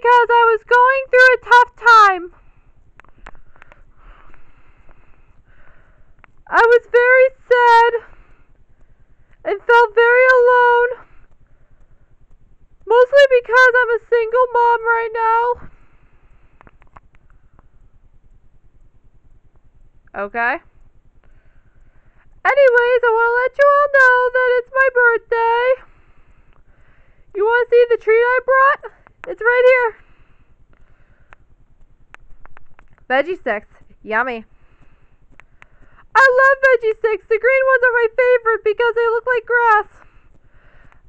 because I was going through a tough time. I was very sad and felt very alone. Mostly because I'm a single mom right now. Okay. Anyways, I want to let you all know that it's my birthday. See the treat I brought? It's right here. Veggie sticks. Yummy. I love veggie sticks. The green ones are my favorite because they look like grass.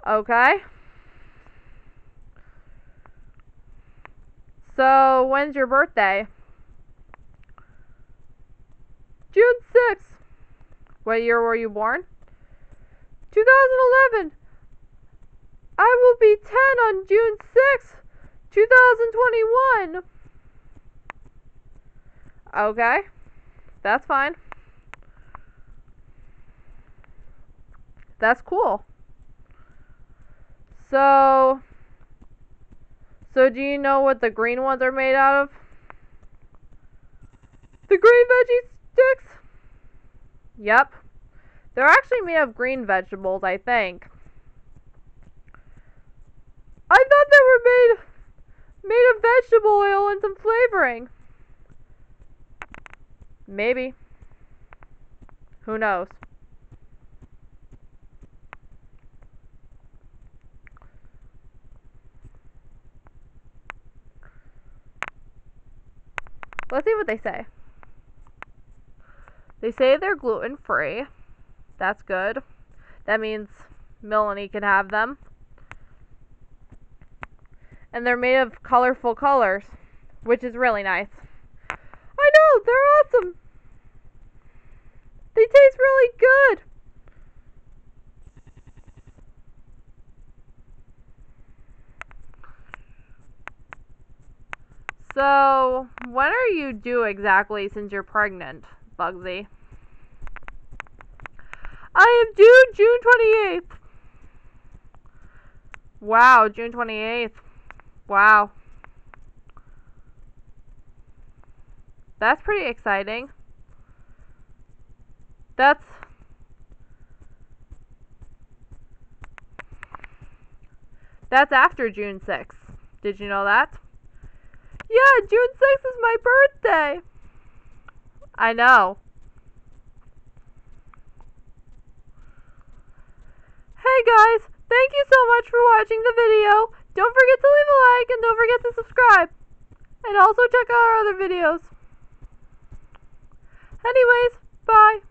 Okay. So, when's your birthday? June 6th. What year were you born? 2011. Will be 10 on June 6th, 2021. Okay. That's fine. That's cool. So, so do you know what the green ones are made out of? The green veggie sticks? Yep. They're actually made of green vegetables, I think. I thought they were made made of vegetable oil and some flavoring. Maybe. Who knows? Let's see what they say. They say they're gluten free. That's good. That means Melanie can have them. And they're made of colorful colors, which is really nice. I know, they're awesome. They taste really good. So, what are you due exactly since you're pregnant, Bugsy? I am due June 28th. Wow, June 28th. Wow. That's pretty exciting. That's That's after June 6th. Did you know that? Yeah, June 6th is my birthday. I know. Hey guys, thank you so much for watching the video. Don't forget to leave a like and don't forget to subscribe. And also check out our other videos. Anyways, bye.